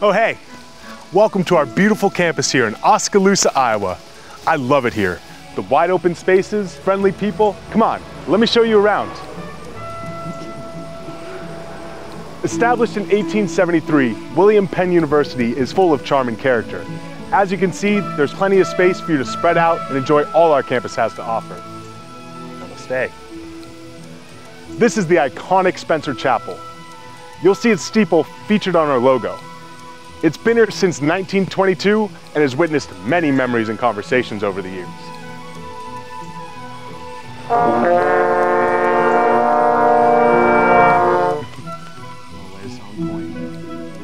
Oh, hey, welcome to our beautiful campus here in Oskaloosa, Iowa. I love it here. The wide open spaces, friendly people. Come on, let me show you around. Established in 1873, William Penn University is full of charm and character. As you can see, there's plenty of space for you to spread out and enjoy all our campus has to offer. Namaste. This is the iconic Spencer Chapel. You'll see its steeple featured on our logo. It's been here since 1922 and has witnessed many memories and conversations over the years.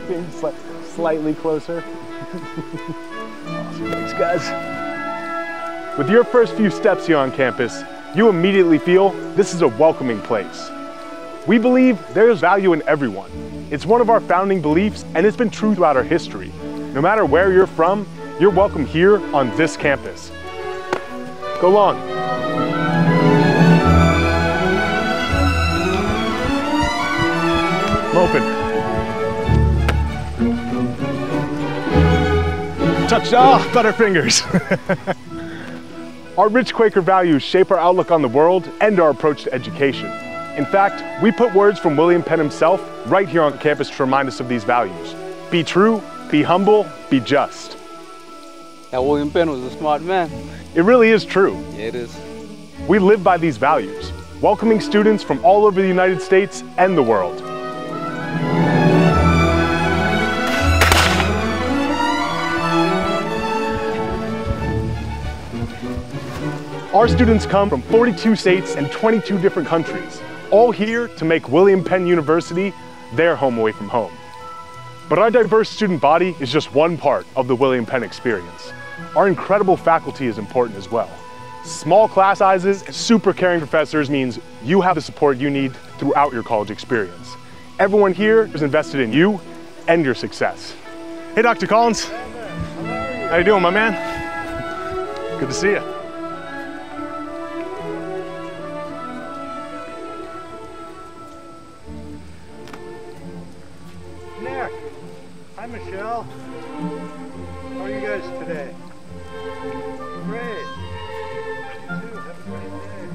Being sli slightly closer. awesome, thanks guys. With your first few steps here on campus, you immediately feel this is a welcoming place. We believe there is value in everyone. It's one of our founding beliefs and it's been true throughout our history. No matter where you're from, you're welcome here on this campus. Go long. Open. Touch, ah, oh, Butterfingers. our rich Quaker values shape our outlook on the world and our approach to education. In fact, we put words from William Penn himself right here on campus to remind us of these values. Be true, be humble, be just. That William Penn was a smart man. It really is true. Yeah, it is. We live by these values, welcoming students from all over the United States and the world. Our students come from 42 states and 22 different countries all here to make William Penn University their home away from home. But our diverse student body is just one part of the William Penn experience. Our incredible faculty is important as well. Small class sizes and super caring professors means you have the support you need throughout your college experience. Everyone here is invested in you and your success. Hey, Dr. Collins. How you doing, my man? Good to see you. Michelle. How are you guys today? Great. You too. Have a great day.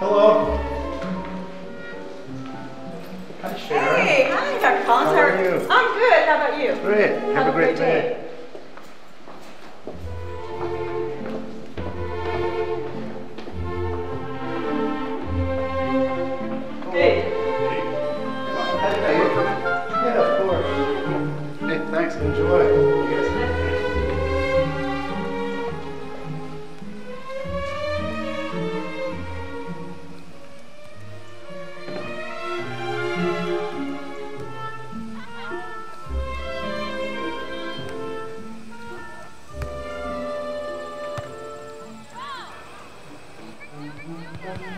Hello. Hi, Sharon. Hey, hi, Dr. Collins. How are you? I'm good. How about you? Great. Have, a great day. Hey.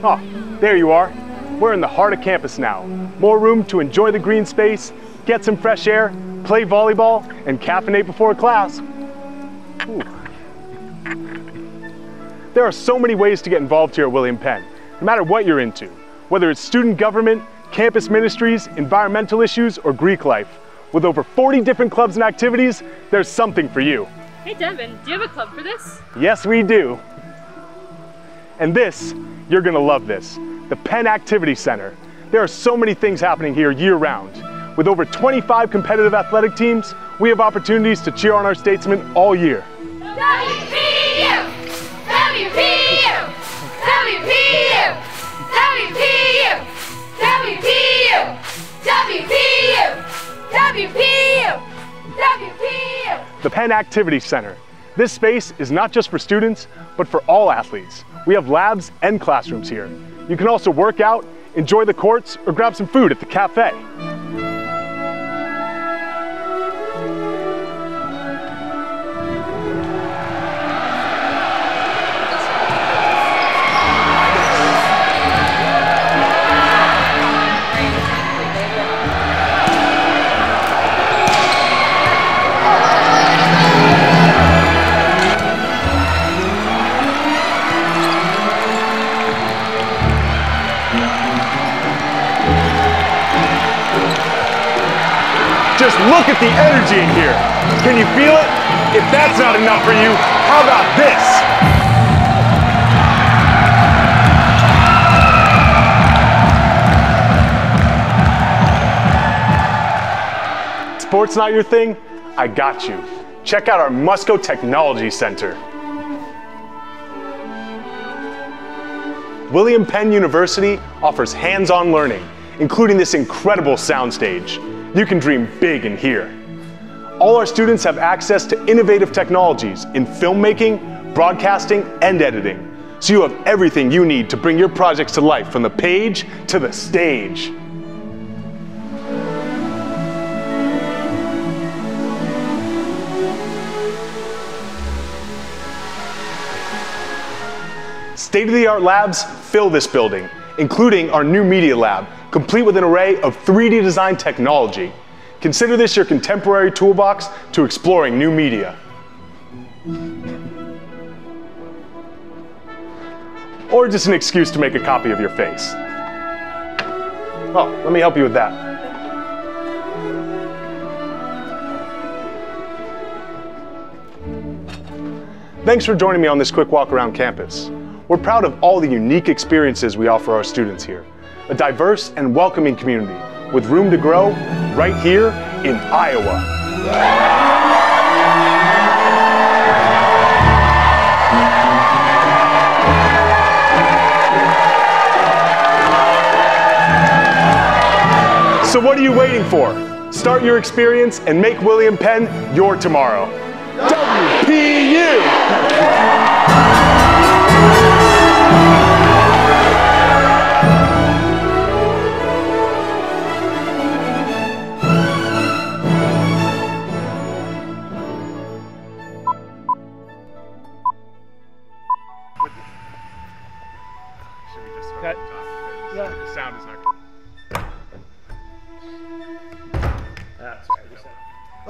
Oh, there you are. We're in the heart of campus now. More room to enjoy the green space, get some fresh air, play volleyball, and caffeinate before class. Ooh. There are so many ways to get involved here at William Penn, no matter what you're into. Whether it's student government, campus ministries, environmental issues, or Greek life. With over 40 different clubs and activities, there's something for you. Hey Devin, do you have a club for this? Yes, we do. And this, you're gonna love this, the Penn Activity Center. There are so many things happening here year round. With over 25 competitive athletic teams, we have opportunities to cheer on our statesmen all year. WPU! WPU! WPU! WPU! WPU! WPU! WPU! WPU! The Penn Activity Center. This space is not just for students, but for all athletes. We have labs and classrooms here. You can also work out, enjoy the courts, or grab some food at the cafe. Just look at the energy in here. Can you feel it? If that's not enough for you, how about this? Sports not your thing? I got you. Check out our Musco Technology Center. William Penn University offers hands-on learning, including this incredible soundstage. You can dream big in here. All our students have access to innovative technologies in filmmaking, broadcasting, and editing. So you have everything you need to bring your projects to life from the page to the stage. State-of-the-art labs fill this building, including our new media lab, complete with an array of 3D design technology. Consider this your contemporary toolbox to exploring new media. Or just an excuse to make a copy of your face. Oh, let me help you with that. Thanks for joining me on this quick walk around campus. We're proud of all the unique experiences we offer our students here. A diverse and welcoming community with room to grow right here in Iowa. So what are you waiting for? Start your experience and make William Penn your tomorrow. WPU!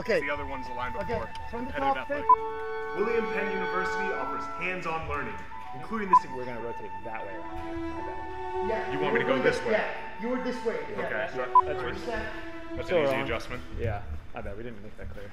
Okay. The other one's the line Okay, before. from the top, athletic. William Penn University offers hands-on learning, including this. Thing we're gonna rotate that way around here. My bad. Yeah. You want me to go this way? Yeah. You were this way. Yeah. Okay, so That's right. that's an easy wrong. adjustment. Yeah, I bet we didn't make that clear.